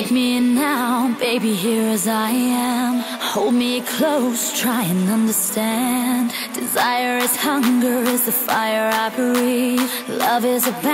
Take me now, baby, here as I am. Hold me close, try and understand. Desire is hunger, is the fire I breathe. Love is a bang.